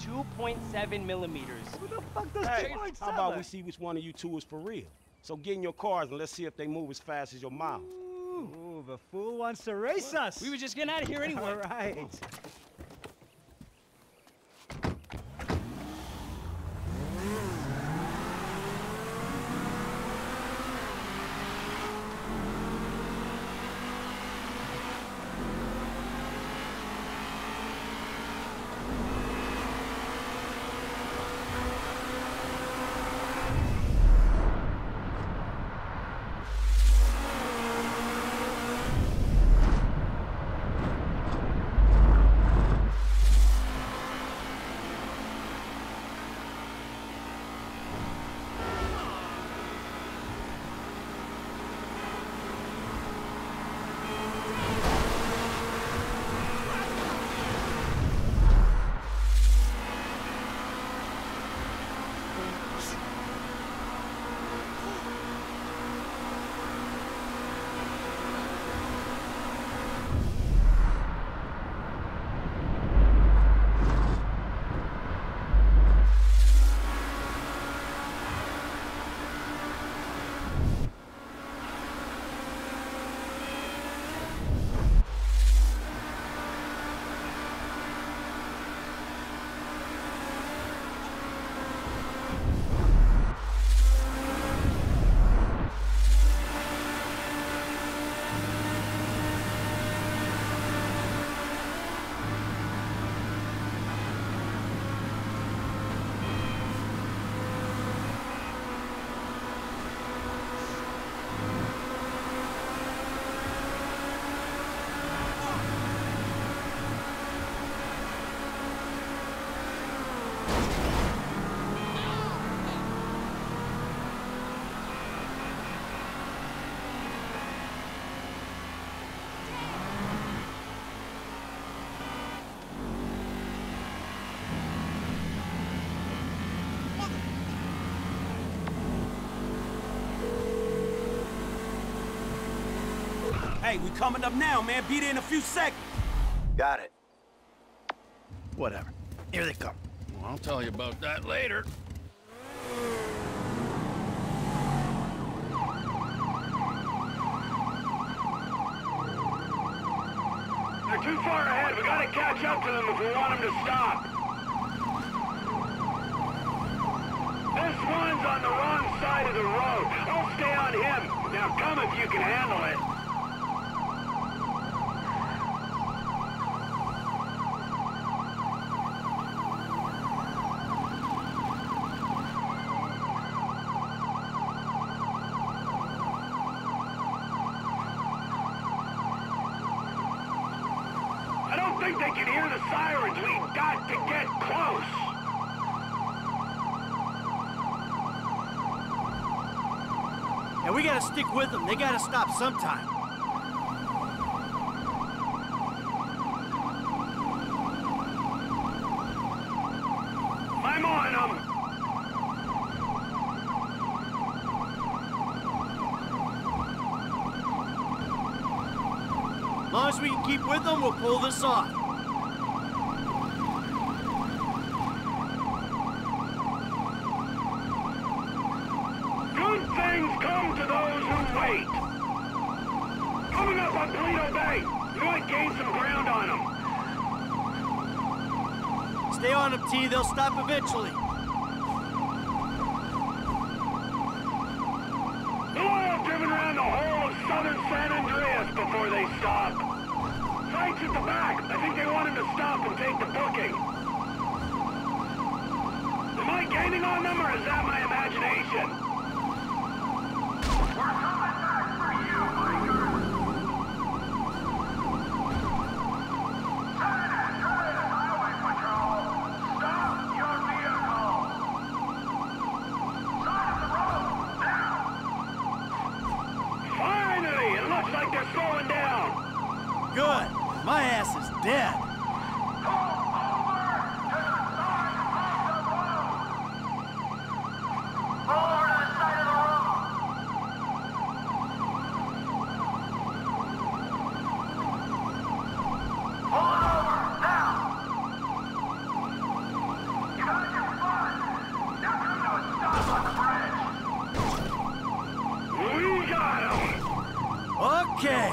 2.7 millimeters. Who the fuck does Hey, shit like how about we see which one of you two is for real? So get in your cars and let's see if they move as fast as your mouth. Ooh, the fool wants to race us. We were just getting out of here anyway. All right. Hey, we coming up now, man. Be there in a few seconds. Got it. Whatever. Here they come. Well, I'll tell you about that later. They're too far ahead. We gotta catch up to them if we want them to stop. This one's on the wrong side of the road. I'll stay on him. Now come if you can handle it. I don't think they can hear the sirens. We got to get close. And we gotta stick with them. They gotta stop sometime. I'm on them. As long as we can keep with them, we'll pull this off. Good things come to those who wait. Coming up on Paleto Bay. We might gain some ground on them. Stay on them, T. They'll stop eventually. All have driven around the whole of southern San Andreas before they stop. Frank's at the back. I think they want him to stop and take the booking. Am I gaining on them, or is that my imagination? Finally! It looks like they're slowing down. Good. My ass is dead. We got 'em. Okay.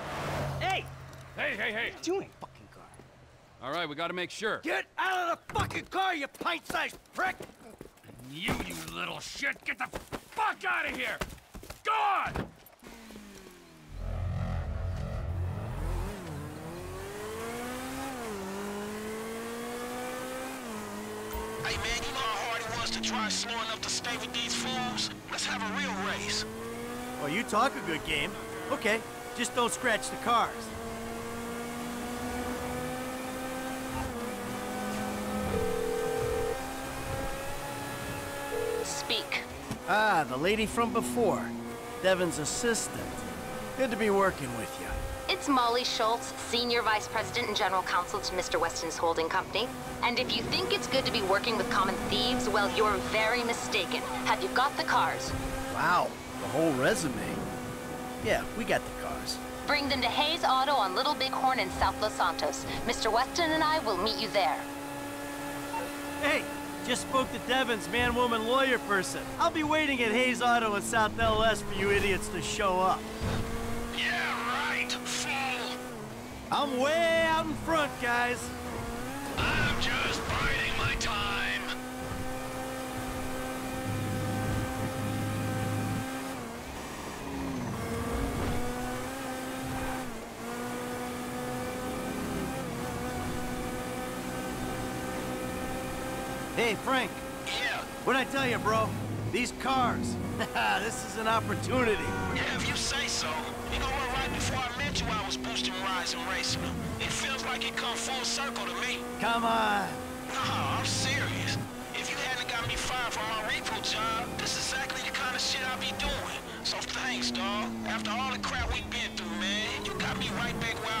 Hey! Hey, hey, hey. Doing fucking car. All right, we gotta make sure. Get out of the fucking car, you pint-sized prick! You, you little shit, get the fuck out of here! Go on! Hey man, you know how hard it was to try slow enough to stay with these fools? Let's have a real race. Well, you talk a good game. Okay, just don't scratch the cars. Speak. Ah, the lady from before. Devin's assistant. Good to be working with you. It's Molly Schultz, Senior Vice President and General Counsel to Mr. Weston's holding company. And if you think it's good to be working with common thieves, well, you're very mistaken. Have you got the cars? Wow, the whole resume. Yeah, we got the cars. Bring them to Hayes Auto on Little Bighorn in South Los Santos. Mr. Weston and I will meet you there. Hey, just spoke to Devin's man-woman lawyer person. I'll be waiting at Hayes Auto in South LS for you idiots to show up. Yeah, right, fool. I'm way out in front, guys. Hey, Frank. Yeah, What'd I tell you, bro? These cars. this is an opportunity. Yeah, if you say so. You know what, right before I met you, I was boosting rides and racing them. It feels like it come full circle to me. Come on. No, I'm serious. If you hadn't got me fired from my repo job, this is exactly the kind of shit I'd be doing. So thanks, dawg. After all the crap we've been through, man, you got me right back where I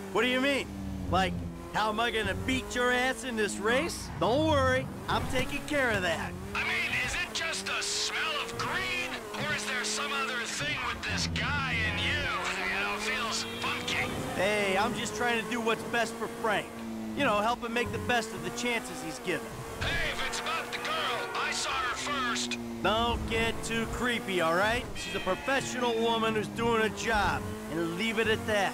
What do you mean? Like, how am I gonna beat your ass in this race? Don't worry, I'm taking care of that. I mean, is it just a smell of green? Or is there some other thing with this guy and you? You know, feels funky. Hey, I'm just trying to do what's best for Frank. You know, help him make the best of the chances he's given. Hey, if it's about the girl, I saw her first. Don't get too creepy, all right? She's a professional woman who's doing a job, and leave it at that.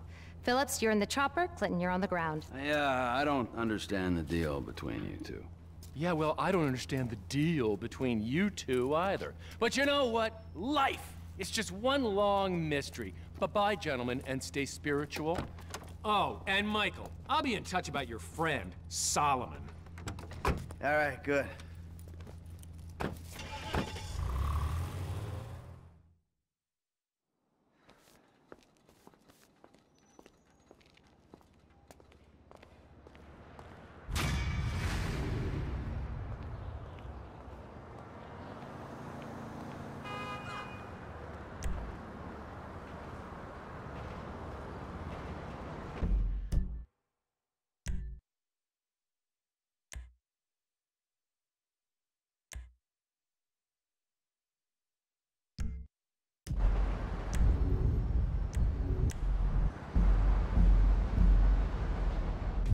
Philips, you're in the chopper, Clinton, you're on the ground. Yeah, I don't understand the deal between you two. Yeah, well, I don't understand the deal between you two either. But you know what? Life! It's just one long mystery. Bye-bye, gentlemen, and stay spiritual. Oh, and Michael, I'll be in touch about your friend, Solomon. All right, good.